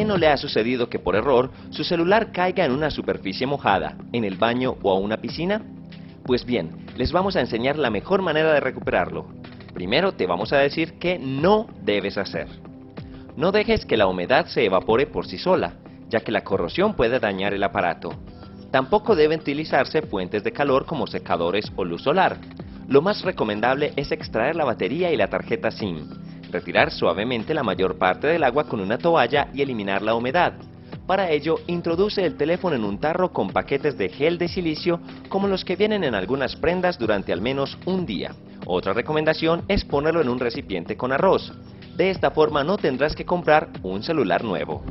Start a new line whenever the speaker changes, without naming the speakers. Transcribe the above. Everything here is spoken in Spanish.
quién no le ha sucedido que por error su celular caiga en una superficie mojada, en el baño o a una piscina? Pues bien, les vamos a enseñar la mejor manera de recuperarlo. Primero te vamos a decir qué no debes hacer. No dejes que la humedad se evapore por sí sola, ya que la corrosión puede dañar el aparato. Tampoco deben utilizarse fuentes de calor como secadores o luz solar. Lo más recomendable es extraer la batería y la tarjeta SIM, retirar suavemente la mayor parte del agua con una toalla y eliminar la humedad. Para ello, introduce el teléfono en un tarro con paquetes de gel de silicio como los que vienen en algunas prendas durante al menos un día. Otra recomendación es ponerlo en un recipiente con arroz. De esta forma no tendrás que comprar un celular nuevo.